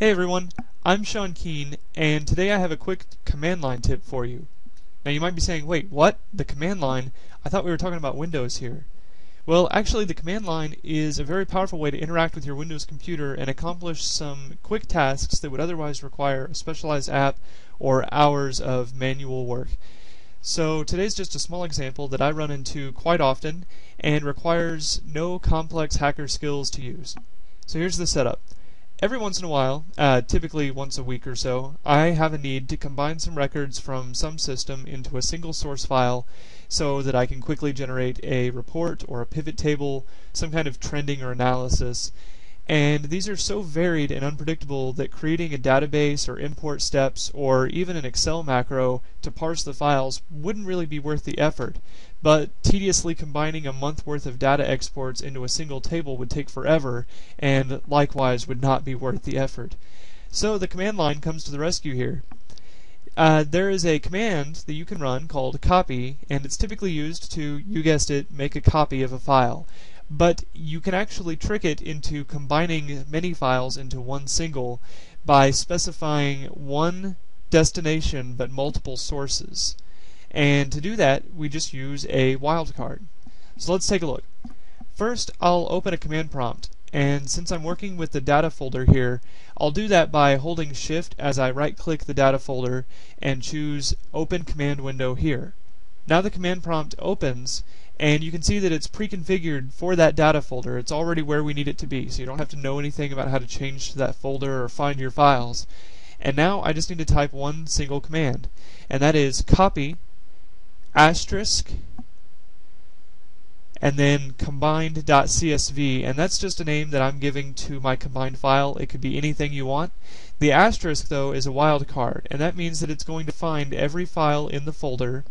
Hey everyone, I'm Sean Keene, and today I have a quick command line tip for you. Now you might be saying, wait, what? The command line? I thought we were talking about Windows here. Well, actually, the command line is a very powerful way to interact with your Windows computer and accomplish some quick tasks that would otherwise require a specialized app or hours of manual work. So today's just a small example that I run into quite often and requires no complex hacker skills to use. So here's the setup. Every once in a while, uh, typically once a week or so, I have a need to combine some records from some system into a single source file so that I can quickly generate a report or a pivot table, some kind of trending or analysis, and these are so varied and unpredictable that creating a database or import steps or even an Excel macro to parse the files wouldn't really be worth the effort. But tediously combining a month worth of data exports into a single table would take forever and likewise would not be worth the effort. So the command line comes to the rescue here. Uh, there is a command that you can run called copy, and it's typically used to, you guessed it, make a copy of a file but you can actually trick it into combining many files into one single by specifying one destination but multiple sources. And to do that, we just use a wildcard. So let's take a look. First, I'll open a command prompt, and since I'm working with the data folder here, I'll do that by holding shift as I right click the data folder and choose open command window here. Now the command prompt opens and you can see that it's pre-configured for that data folder. It's already where we need it to be, so you don't have to know anything about how to change to that folder or find your files. And now I just need to type one single command, and that is copy asterisk and then combined.csv, and that's just a name that I'm giving to my combined file. It could be anything you want. The asterisk, though, is a wildcard, and that means that it's going to find every file in the folder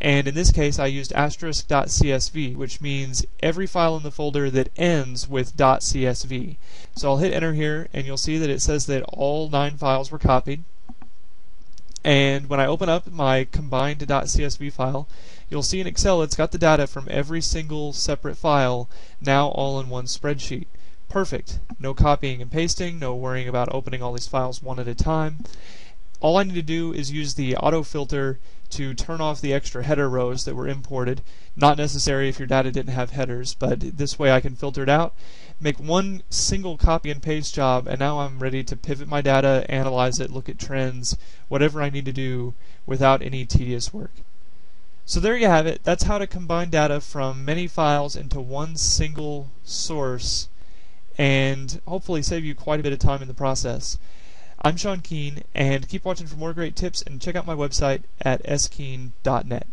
and in this case I used asterisk.csv, which means every file in the folder that ends with .csv. So I'll hit enter here, and you'll see that it says that all nine files were copied. And when I open up my combined.csv file, you'll see in Excel it's got the data from every single separate file now all in one spreadsheet. Perfect. No copying and pasting, no worrying about opening all these files one at a time. All I need to do is use the auto filter to turn off the extra header rows that were imported. Not necessary if your data didn't have headers, but this way I can filter it out, make one single copy and paste job, and now I'm ready to pivot my data, analyze it, look at trends, whatever I need to do without any tedious work. So there you have it. That's how to combine data from many files into one single source and hopefully save you quite a bit of time in the process. I'm Sean Keene, and keep watching for more great tips and check out my website at skeene.net.